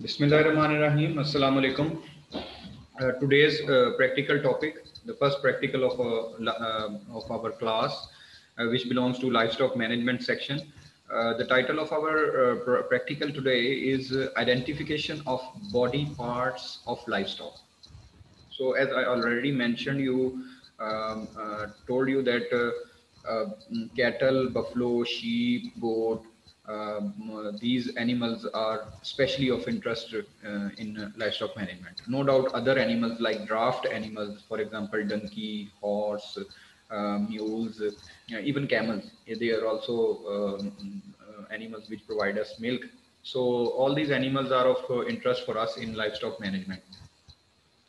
Bismillahirrahmanirrahim. Assalamu alaikum. Uh, today's uh, practical topic, the first practical of, uh, uh of our class, uh, which belongs to livestock management section. Uh, the title of our pr practical today is identification of body parts of livestock. So as I already mentioned, you um, told you that cattle, buffalo, sheep, goat, um, these animals are especially of interest uh, in livestock management. No doubt other animals like draft animals, for example, donkey, horse, uh, mules, uh, even camels, they are also um, uh, animals which provide us milk. So all these animals are of uh, interest for us in livestock management.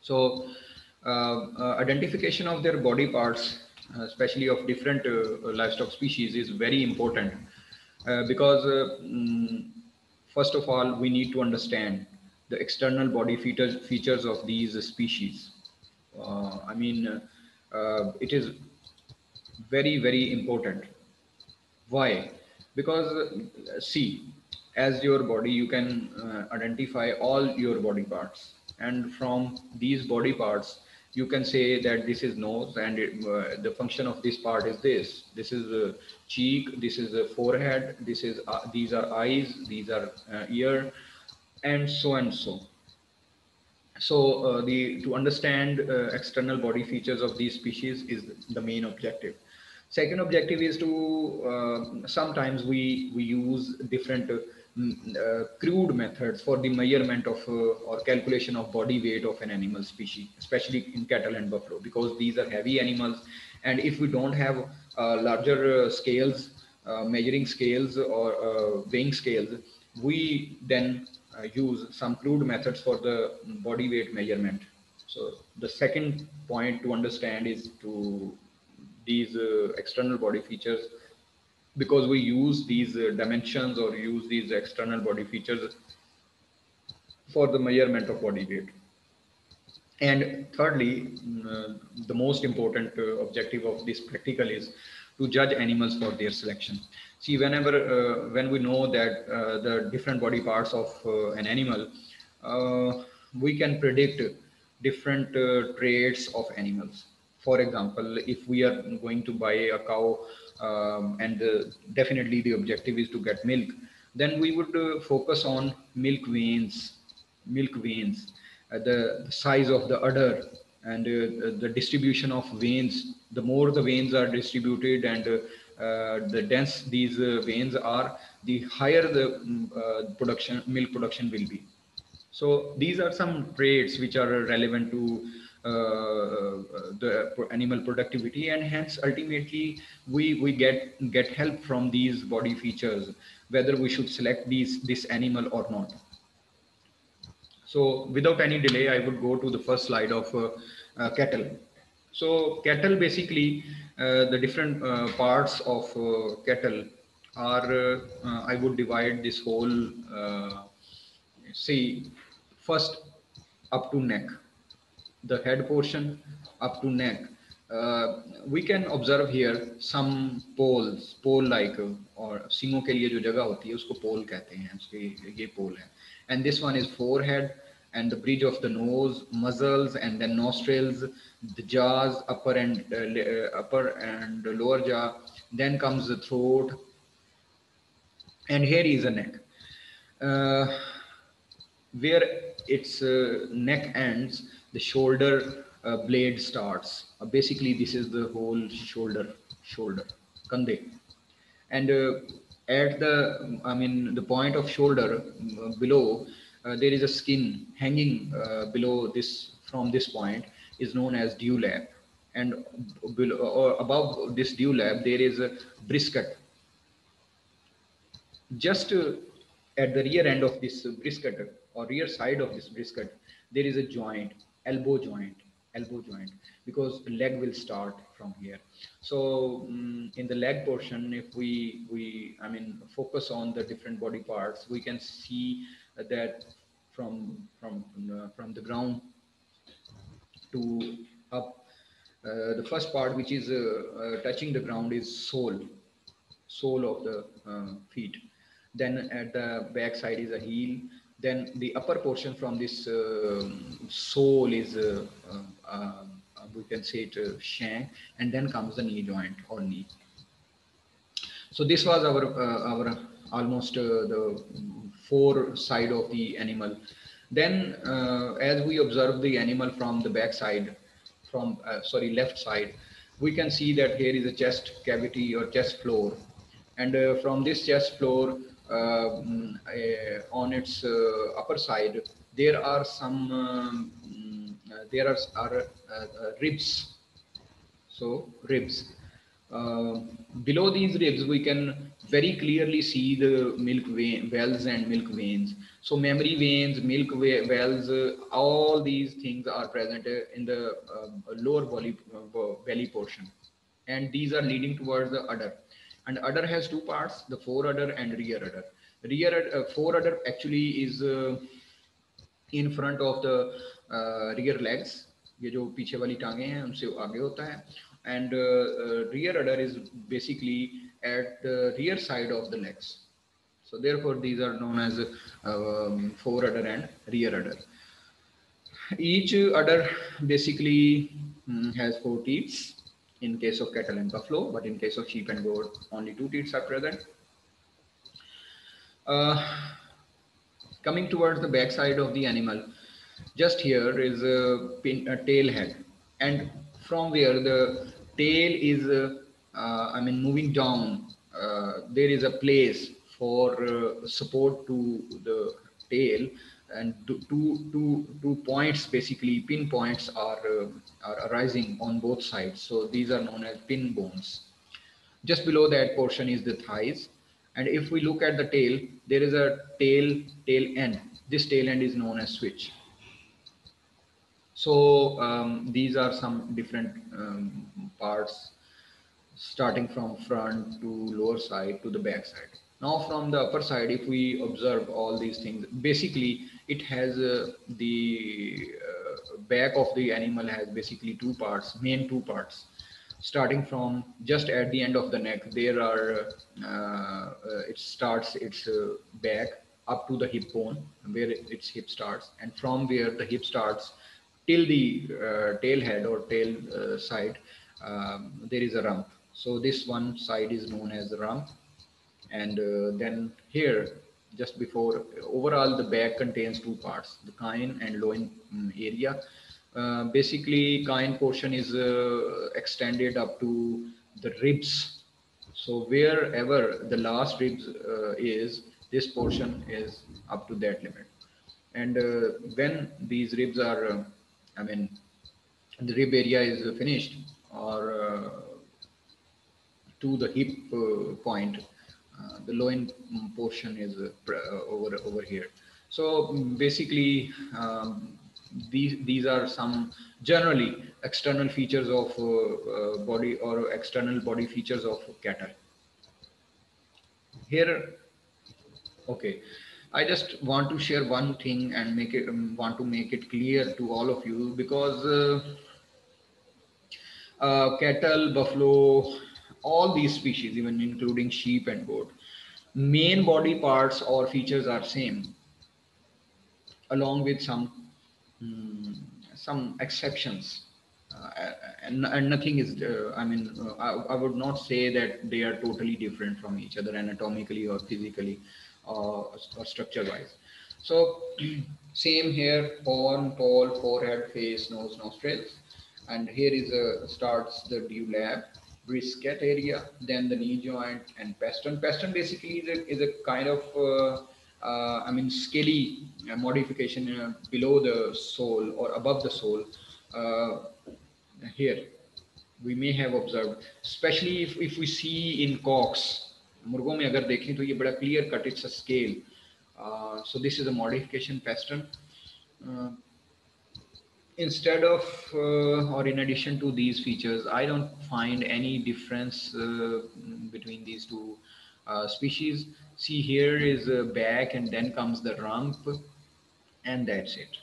So uh, identification of their body parts, especially of different livestock species is very important uh, because uh, mm, first of all, we need to understand the external body features, features of these species. Uh, I mean, it is very, very important. Why? Because see, as your body, you can uh, identify all your body parts. And from these body parts, you can say that this is nose and it, uh, the function of this part is this. This is the cheek this is the forehead this is uh, these are eyes these are uh, ear and so and so. So uh, the to understand uh, external body features of these species is the main objective. Second objective is to uh, sometimes we we use different uh, crude methods for the measurement of uh, or calculation of body weight of an animal species, especially in cattle and buffalo, because these are heavy animals. And if we don't have uh, larger uh, scales, uh, measuring scales or uh, weighing scales, we then use some crude methods for the body weight measurement. So the second point to understand is to these external body features because we use these uh, dimensions or use these external body features for the measurement of body weight. And thirdly, mm, uh, the most important uh, objective of this practical is to judge animals for their selection. See, whenever, uh, when we know that uh, the different body parts of uh, an animal, we can predict different traits of animals. For example, if we are going to buy a cow um, and uh, definitely the objective is to get milk, then we would uh, focus on milk veins, milk veins, uh, the, the, size of the udder and the distribution of veins. The more the veins are distributed and uh, the dense these uh, veins are, the higher the mm, uh, production milk production will be. So these are some traits which are relevant to uh, the animal productivity and hence ultimately we we get get help from these body features whether we should select these this animal or not. So without any delay i would go to the first slide of uh, uh, cattle. So cattle basically uh, the different uh, parts of uh, cattle are i would divide this whole see first up to neck the head portion up to neck, uh, we can observe here some poles, pole like uh, or singo ke liye jo जगह hoti hai usko poll कहते hain. Uske ye poll hai. And this one is forehead, and the bridge of the nose, muzzles, and then nostrils, the jaws, upper and uh, uh upper and lower jaw. Then comes the throat, and here is the neck, uh, where its uh, neck ends the shoulder uh, blade starts. Uh, basically, this is the whole shoulder, shoulder, kande. And uh, at the, I mean, the point of shoulder uh, below, uh, there is a skin hanging uh, below this, from this point is known as dewlap. And below, or above this dewlap, there is a brisket. Just at the rear end of this brisket or rear side of this brisket, there is a joint elbow joint elbow joint because leg will start from here. So um, in the leg portion if we we i mean focus on the different body parts we can see that from from from the ground to up. Uh, the first part which is uh, uh touching the ground is sole sole of the uh, feet. Then at the back side is a heel then the upper portion from this uh, sole is uh, uh, we can say it shank and then comes the knee joint or knee. So this was our our almost the fore side of the animal. Then as we observe the animal from the back side from sorry left side we can see that here is a chest cavity or chest floor. And uh, from this chest floor um, uh, on its uh, upper side there are some um, uh, there are, are ribs. So ribs. Below these ribs we can very clearly see the milk wells and milk veins. So mammary veins milk wells uh, all these things are present in the uh, lower belly, uh, belly portion. And these are leading towards the udder and udder has two parts the fore udder and rear udder rear uh, fore udder actually is uh, in front of the uh, rear legs ये jo पीछे वाली टांगे हैं उनसे आगे होता and uh, uh, rear udder is basically at the rear side of the legs. So therefore, these are known as uh, um, fore udder and rear udder. Each udder basically um, has four teats in case of cattle and buffalo, but in case of sheep and goat, only two teats are present. Uh, coming towards the backside of the animal, just here is a, pin, a tail head, and from where the tail is, uh, uh, I mean, moving down, uh, there is a place for uh, support to the tail and two, two, two points basically pinpoints are uh, are arising on both sides. So these are known as pin bones. Just below that portion is the thighs. And if we look at the tail there is a tail tail end. This tail end is known as switch. So um, these are some different um, parts starting from front to lower side to the back side now from the upper side if we observe all these things basically it has uh, the uh, back of the animal has basically two parts main two parts. Starting from just at the end of the neck there are uh, uh it starts its uh, back up to the hip bone where its hip starts. And from where the hip starts till the uh, tail head or tail side um, there is a rump. So this one side is known as the rump and then here just before overall the back contains two parts the chine and loin mm, area. Uh, basically chine portion is uh, extended up to the ribs. So wherever the last ribs uh, is this portion is up to that limit. And uh, when these ribs are uh, i mean the rib area is finished or uh, to the hip point uh, loin portion is uh, uh, over over here. So basically, um, these these are some generally external features of uh, body or external body features of cattle. Here, okay, I just want to share one thing and make it um, want to make it clear to all of you because uh, uh, cattle, buffalo, all these species, even including sheep and goat, main body parts or features are same, along with some um, some exceptions. Uh, and, and nothing is, uh, I mean, uh, I, I, would not say that they are totally different from each other anatomically or physically or, or structure wise. So same here, horn, poll, forehead, face, nose, nostrils. And here is a starts the dewlap brisket area, then the knee joint and pastern. Pastern basically is a, is a kind of, uh, uh, I mean, scaly uh, modification uh, below the sole or above the sole. Uh, here, we may have observed, especially if, if we see in cocks, मुर्गों में अगर देखें तो ये बड़ा clear cut it's a scale so this is a modification pattern instead of uh, or in addition to these features i don't find any difference uh, between these two uh, species. See here is a back and then comes the rump and that's it.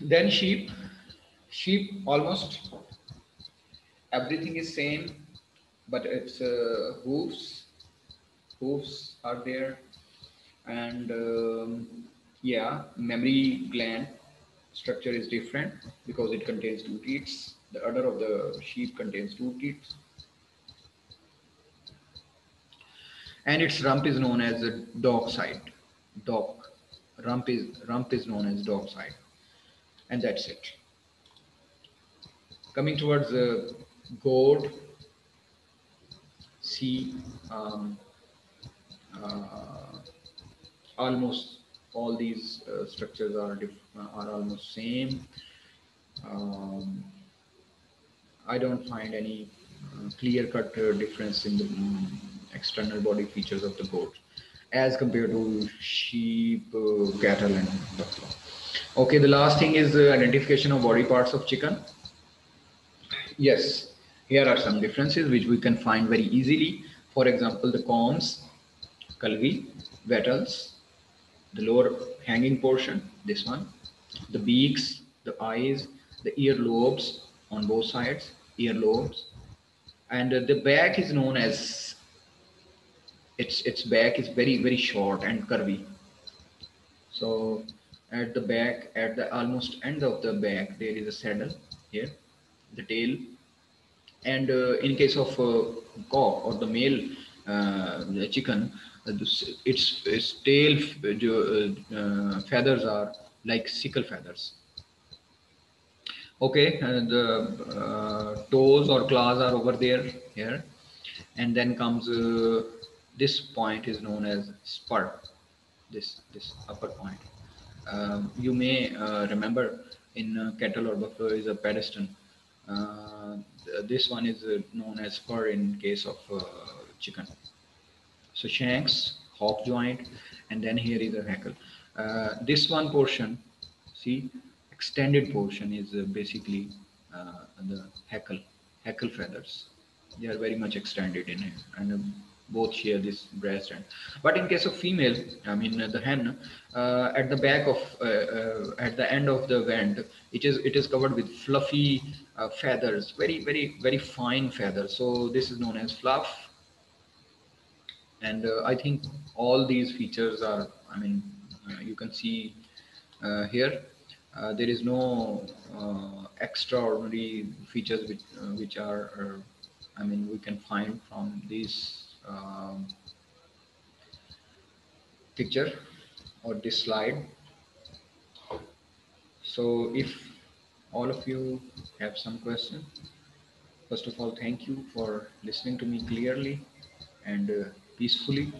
Then sheep. Sheep almost everything is same but it's uh, hoofs. Hooves are there and um, yeah mammary gland structure is different because it contains two teats. The udder of the sheep contains two teats. And its rump is known as the dog side dog rump is rump is known as dog side and that's it. Coming towards the gourd see um, uh, almost all these uh, structures are are almost same um, I don't find any uh, clear-cut uh, difference in the um, external body features of the goat as compared to sheep, uh, cattle, and buffalo. Okay, the last thing is the identification of body parts of chicken. Yes, here are some differences which we can find very easily. For example, the combs, culgi, wattles, the lower hanging portion, this one, the beaks, the eyes, the ear lobes on both sides, ear lobes, and uh, the back is known as its its back is very very short and curvy. So at the back, at the almost end of the back, there is a saddle here, the tail, and uh, in case of uh, cock or the male uh, the chicken, uh, its, its tail uh, uh, feathers are like sickle feathers. Okay, the toes or claws are over there here, and then comes this point is known as spur. This this upper point. Um, you may remember in cattle or buffalo is a pedestal. Uh, this one is uh, known as spur in case of uh, chicken. So shanks, hock joint, and then here is a hackle. Uh, this one portion, see, extended portion is uh, basically uh, the hackle, hackle feathers. They are very much extended in here and um, both share this breast and. But in case of female, I mean uh, the hen, uh, at the back of, uh, at the end of the vent, it is it is covered with fluffy feathers, very very very fine feathers. So this is known as fluff and uh, I think all these features are I mean uh, you can see uh, here. Uh, there is no uh, extraordinary features which uh, which are I mean we can find from this um, picture or this slide. So if all of you have some question first of all thank you for listening to me clearly and peacefully